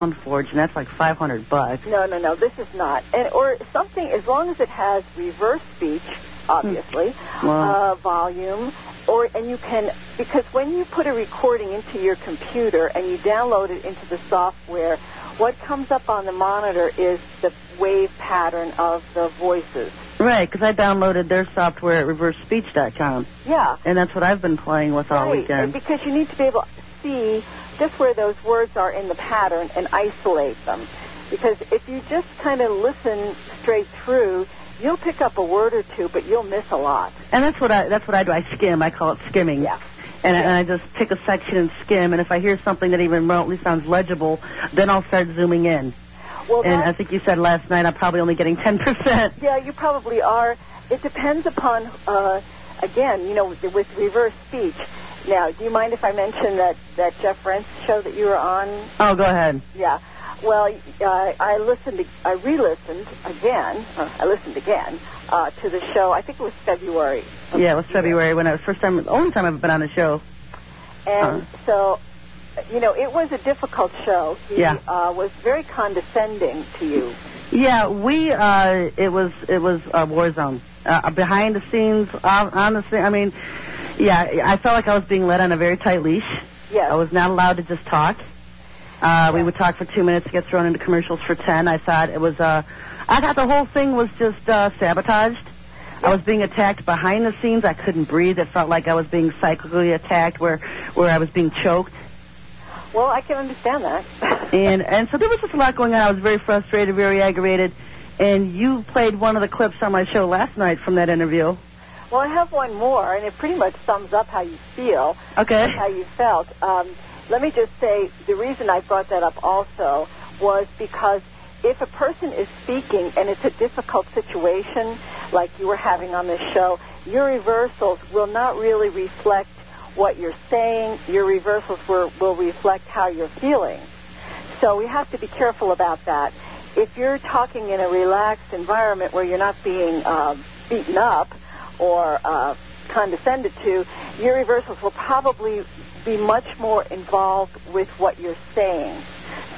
sound forge, and that's like 500 bucks. No, no, no. This is not. And or something as long as it has reverse speech, obviously, Wow. uh, volume, or and you can because when you put a recording into your computer and you download it into the software, what comes up on the monitor is the wave pattern of the voices. Right, because I downloaded their software at reversespeech.com, Yeah. and that's what I've been playing with all Right, weekend. because you need to be able to see just where those words are in the pattern and isolate them. Because if you just kind of listen straight through, you'll pick up a word or two, but you'll miss a lot. And that's what I that's what I do. I skim. I call it skimming. Yeah. And, I- and I just pick a section and skim. And if I hear something that even remotely sounds legible, then I'll start zooming in. Well, And I think you said last night I'm probably only getting 10%. yeah, you probably are. It depends upon, uh, again, you know, with, with reverse speech. Now, do you mind if I mention that, that Jeff Rense show that you were on Oh, go ahead. Yeah. Well, uh, I listened. to, I re-listened again. Uh, I listened again uh, to the show. I think it was February. Yeah, it was. February when I was first time, the only time I've been on the show. And Uh-huh. so, you know, it was a difficult show. He Yeah. uh, was very condescending to you. Yeah, we uh it was it was a war zone. Uh, behind the scenes, on, on the scene. I mean, yeah, I felt like I was being led on a very tight leash. Yes. I was not allowed to just talk. Uh, we would talk for two minutes, get thrown into commercials for ten. I thought it was, uh, I thought the whole thing was just uh, sabotaged. I was being attacked behind the scenes. I couldn't breathe. It felt like I was being psychically attacked, where where I was being choked. Well, I can understand that. And and so there was just a lot going on. I was very frustrated, very aggravated. And you played one of the clips on my show last night from that interview. Well, I have one more, and it pretty much sums up how you feel. Okay. how you felt. Um, let me just say the reason I brought that up also was because if a person is speaking and it's a difficult situation like you were having on this show, your reversals will not really reflect what you're saying. Your reversals will, will reflect how you're feeling. So we have to be careful about that. If you're talking in a relaxed environment where you're not being uh, beaten up or uh, condescended to, your reversals will probably be much more involved with what you're saying.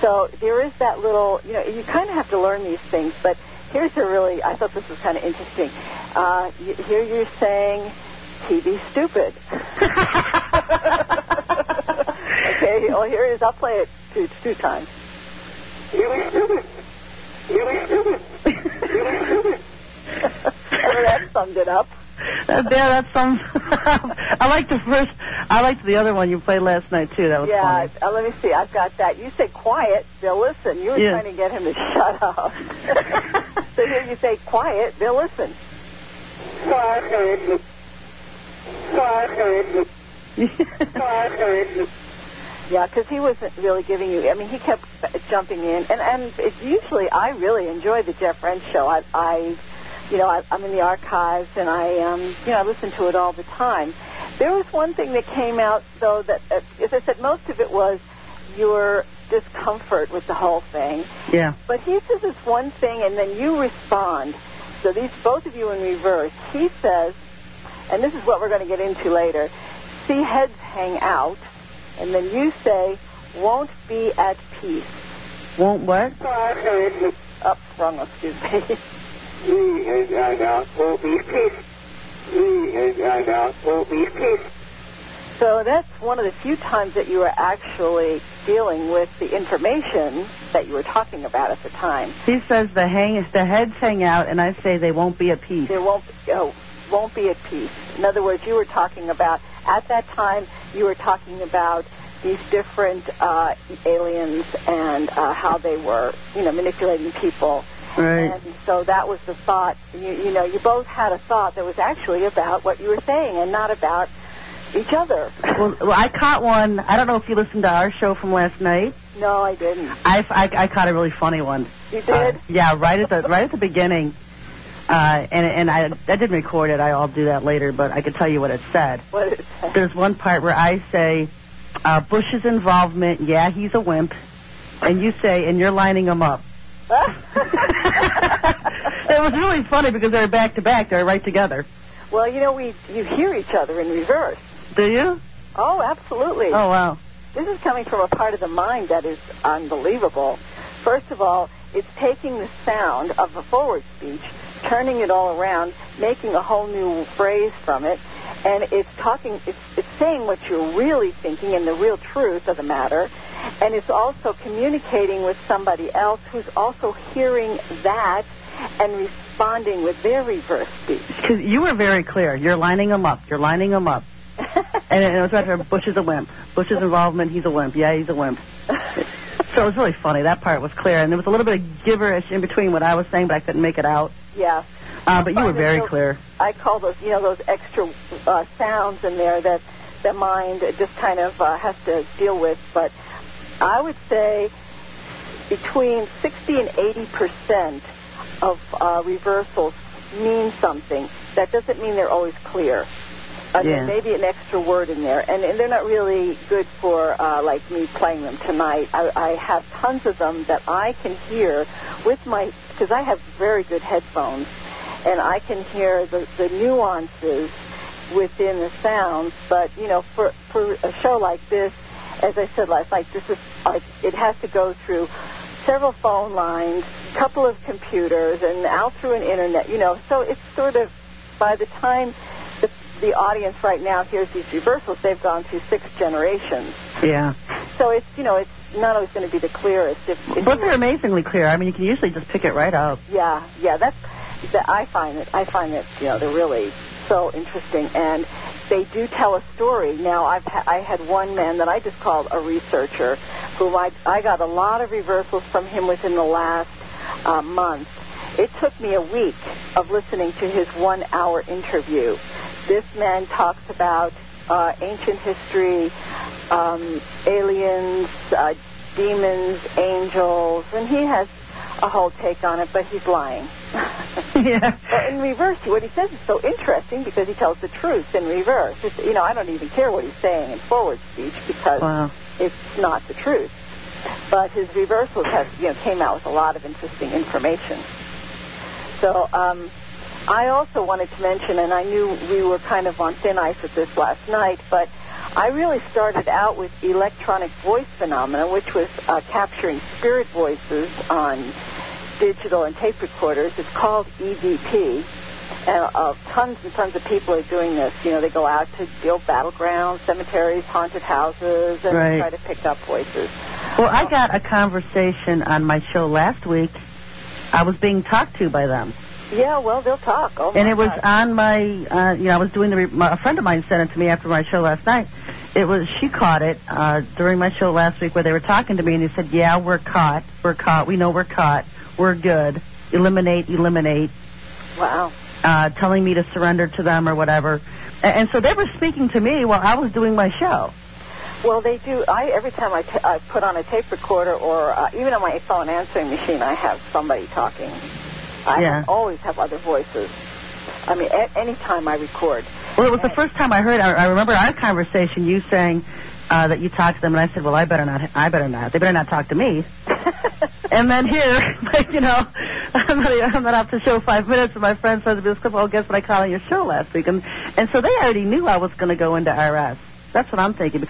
So there is that little, you know, you kind of have to learn these things, but here's a really, I thought this was kind of interesting. Uh, y- here you're saying, TV's stupid. okay, well here it is. I'll play it two, two times. TV stupid. TV stupid. TV stupid. and that summed it up. That, yeah, that's some. I liked the first. I liked the other one you played last night too. That was Yeah, funny. uh, let me see. I've got that. You say quiet, they'll listen. You were Yeah. trying to get him to shut up. so here you say quiet, they'll listen. Quiet, quiet, quiet. Yeah, because he wasn't really giving you. I mean, he kept jumping in, and and it, usually I really enjoy the Jeff Rense show. I, I you know, I, I'm in the archives, and I, um, you know, I listen to it all the time. There was one thing that came out though that, uh, as I said, most of it was your discomfort with the whole thing. Yeah. But he says this one thing, and then you respond. So these both of you in reverse. He says, and this is what we're going to get into later. See heads hang out, and then you say, won't be at peace. Won't what? Up, wrong. Excuse me. So that's one of the few times that you were actually dealing with the information that you were talking about at the time. He says the hang the heads hang out, and I say they won't be at peace. there won't oh, won't be at peace. In other words, you were talking about at that time you were talking about these different uh, aliens and uh, how they were, you know, manipulating people. Right. And so that was the thought. You, you know, you both had a thought that was actually about what you were saying and not about each other. Well, well, I caught one. I don't know if you listened to our show from last night. No, I didn't. I, I, I caught a really funny one. You Uh, did? yeah, right at the right at the beginning. Uh, and and I I didn't record it. I, I'll do that later. But I can tell you what it said. what it say? There's one part where I say, uh, Bush's involvement. Yeah, he's a wimp. And you say, and you're lining him up. It was really funny because they were back to back. They were right together. well, you know, we you hear each other in reverse. Do you? Oh, absolutely. Oh wow. this is coming from a part of the mind that is unbelievable. First of all, it's taking the sound of a forward speech, turning it all around, making a whole new phrase from it, and it's talking, it's, it's saying what you're really thinking and the real truth of the matter, and it's also communicating with somebody else who's also hearing that and responding with their reverse speech. Because you were very clear. You're lining them up. You're lining them up. and it was after Bush is a wimp. Bush's involvement, he's a wimp. Yeah, he's a wimp. so it was really funny. That part was clear. And there was a little bit of gibberish in between what I was saying, but I couldn't make it out. Yeah. Uh, but you were very those, clear. I call those, you know, those extra uh, sounds in there that the mind just kind of uh, has to deal with. But I would say between 60 and 80 percent of uh, reversals mean something. That doesn't mean they're always clear. Uh, Yeah. There may be an extra word in there, and, and they're not really good for uh, like me playing them tonight. I, I have tons of them that I can hear with my because I have very good headphones, and I can hear the, the nuances within the sounds. But you know, for for a show like this, as I said last night, this is like it has to go through several phone lines, couple of computers, and out through an internet. You know, so it's sort of by the time the the audience right now hears these reversals, they've gone through six generations. Yeah. So it's you know it's not always going to be the clearest. If, if But they're amazingly clear. I mean, you can usually just pick it right up. yeah, yeah, that's that I find it. I find that you know they're really so interesting, and they do tell a story. Now I've ha- I had one man that I just called a researcher, who I I got a lot of reversals from him within the last uh, month. It took me a week of listening to his one-hour interview. This man talks about uh, ancient history, um, aliens, uh, demons, angels, and he has a whole take on it, but he's lying. yeah. But in reverse, what he says is so interesting because he tells the truth in reverse. It's, you know, I don't even care what he's saying in forward speech because Wow. it's not the truth. But his reversals have, you know, came out with a lot of interesting information. So um, I also wanted to mention, and I knew we were kind of on thin ice with this last night, but I really started out with electronic voice phenomena, which was uh, capturing spirit voices on digital and tape recorders. It's called EVP. And uh, tons and tons of people are doing this. You know, they go out to build battlegrounds, cemeteries, haunted houses, and Right. try to pick up voices. Well, I got a conversation on my show last week. I was being talked to by them. Yeah, well, they'll talk. Oh, and it was God. on my, uh, you know, I was doing the, my, a friend of mine sent it to me after my show last night. It was, she caught it, uh, during my show last week where they were talking to me and they said, yeah, we're caught, we're caught, we know we're caught, we're good, eliminate, eliminate, Wow. uh, telling me to surrender to them or whatever. And, and so they were speaking to me while I was doing my show. Well, they do. I every time I, I put on a tape recorder or uh, even on my phone answering machine, I have somebody talking. I Yeah. always have other voices. I mean, a- any time I record. Well, it was the first time I heard. I, I remember our conversation. You saying uh, that you talked to them, and I said, "Well, I better not. I better not. They better not talk to me." and then here, like, you know, I'm not, I'm not off the show five minutes, and my friend says to me, "Well, guess what I called on your show last week?" And and so they already knew I was going to go into RS. That's what I'm thinking.